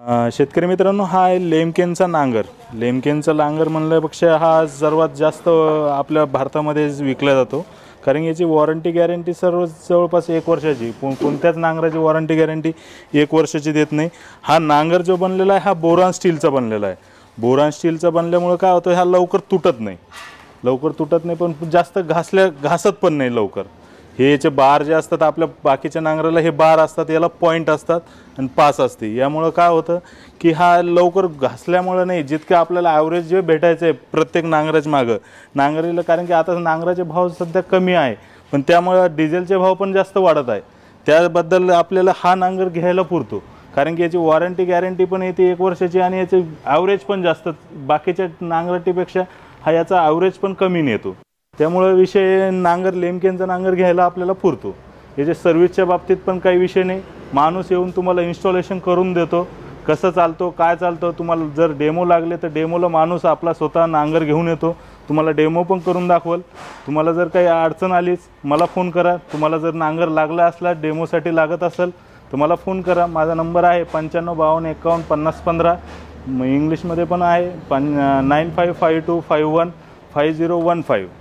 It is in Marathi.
शेतकरी मित्रांनो हा आहे लेमकेनचा नांगर. लेमकेनचा नांगर म्हणल्यापेक्षा हा सर्वात जास्त आपल्या भारतामध्ये विकला जातो. कारण याची वॉरंटी गॅरंटी सर्व जवळपास एक वर्षाची. को कोणत्याच नांगराची वॉरंटी गॅरंटी एक वर्षाची देत नाही. हा नांगर जो बनलेला आहे हा बोरान स्टीलचा बनलेला आहे. बोरान स्टीलचा बनल्यामुळं काय होतं हा लवकर तुटत नाही. लवकर तुटत नाही पण जास्त घासल्या घासत पण नाही लवकर. हे याचे बार जे असतात आपल्या बाकीच्या नांगराला हे बार असतात याला पॉईंट असतात आणि पास असते. यामुळं काय होतं की हा लवकर घासल्यामुळं नाही जितकं आपल्याला ॲव्हरेज जे भेटायचं आहे प्रत्येक नांगराच्या मागं. नांगरीला कारण की आता नांगराचे भाव सध्या कमी आहे पण त्यामुळं डिझेलचे भाव पण जास्त वाढत आहे. त्याबद्दल आपल्याला हा नांगर घ्यायला पुरतो. कारण की याची वॉरंटी गॅरंटी पण येते एक वर्षाची आणि याचे ॲव्हरेज पण जास्त बाकीच्या नांगरटीपेक्षा हा याचा ॲव्हरेज पण कमी नेतो. त्यामुळं विषय नांगर लेमकेनचा नांगर घ्यायला आपल्याला पुरतो. याच्या सर्व्हिसच्या बाबतीत पण काही विषय नाही. माणूस येऊन तुम्हाला इन्स्टॉलेशन करून देतो. कसं चालतो काय चालतं तुम्हाला जर डेमो लागले तर डेमोला माणूस आपला स्वतः नांगर घेऊन येतो. तुम्हाला डेमो पण करून दाखवल. तुम्हाला जर काही अडचण आलीच मला फोन करा. तुम्हाला जर नांगर लागला असला डेमोसाठी लागत असेल तर मला फोन करा. माझा नंबर आहे पंच्याण्णव बावन्न एकावन्न पन्नास पंधरा. इंग्लिशमध्ये पण आहे. पन nine five five two five one five zero one five